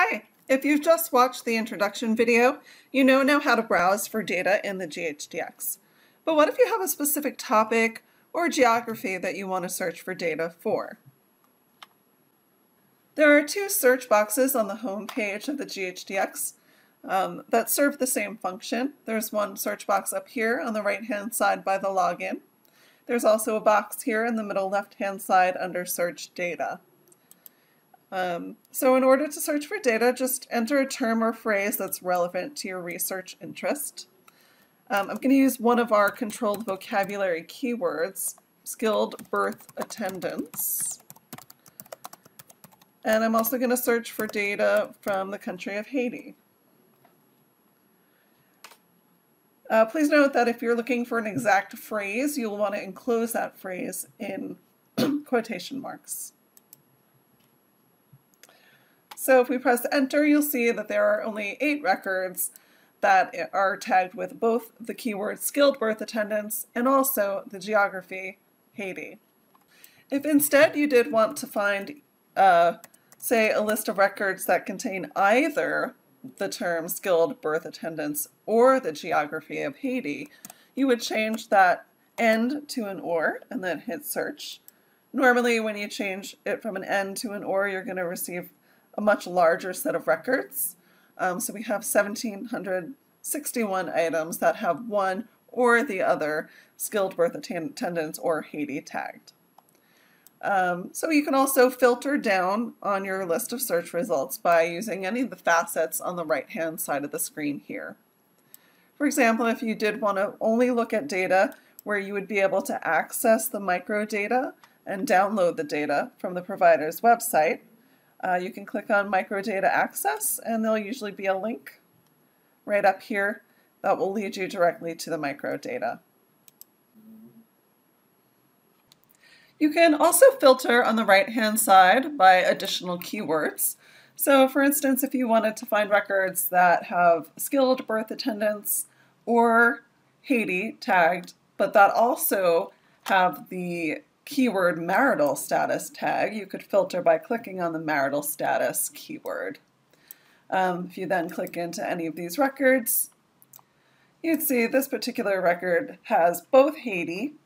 Hi, if you've just watched the introduction video, you know now how to browse for data in the GHDX. But what if you have a specific topic or geography that you want to search for data for? There are two search boxes on the home page of the GHDX um, that serve the same function. There's one search box up here on the right-hand side by the login. There's also a box here in the middle left-hand side under Search Data. Um, so in order to search for data, just enter a term or phrase that's relevant to your research interest. Um, I'm going to use one of our controlled vocabulary keywords, skilled birth attendance. And I'm also going to search for data from the country of Haiti. Uh, please note that if you're looking for an exact phrase, you'll want to enclose that phrase in quotation marks. So if we press enter, you'll see that there are only eight records that are tagged with both the keyword skilled birth attendance and also the geography Haiti. If instead you did want to find, uh, say, a list of records that contain either the term skilled birth attendance or the geography of Haiti, you would change that end to an or and then hit search. Normally when you change it from an end to an or, you're going to receive a much larger set of records. Um, so we have 1,761 items that have one or the other skilled birth attendance or Haiti tagged. Um, so you can also filter down on your list of search results by using any of the facets on the right hand side of the screen here. For example, if you did want to only look at data where you would be able to access the microdata and download the data from the provider's website, uh, you can click on Microdata Access and there'll usually be a link right up here that will lead you directly to the microdata. You can also filter on the right hand side by additional keywords. So for instance, if you wanted to find records that have skilled birth attendants or Haiti tagged, but that also have the keyword marital status tag, you could filter by clicking on the marital status keyword. Um, if you then click into any of these records, you'd see this particular record has both Haiti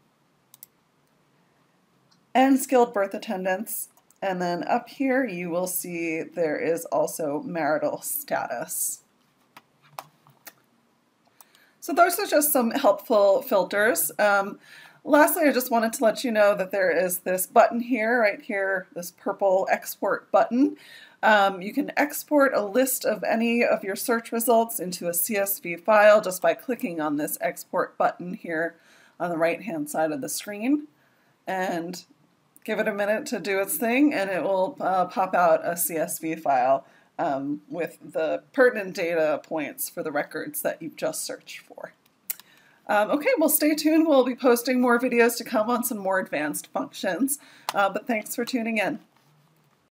and skilled birth attendants. And then up here you will see there is also marital status. So those are just some helpful filters. Um, Lastly, I just wanted to let you know that there is this button here, right here, this purple export button. Um, you can export a list of any of your search results into a CSV file just by clicking on this export button here on the right hand side of the screen and give it a minute to do its thing and it will uh, pop out a CSV file um, with the pertinent data points for the records that you've just searched for. Um, okay, well stay tuned. We'll be posting more videos to come on some more advanced functions. Uh, but thanks for tuning in.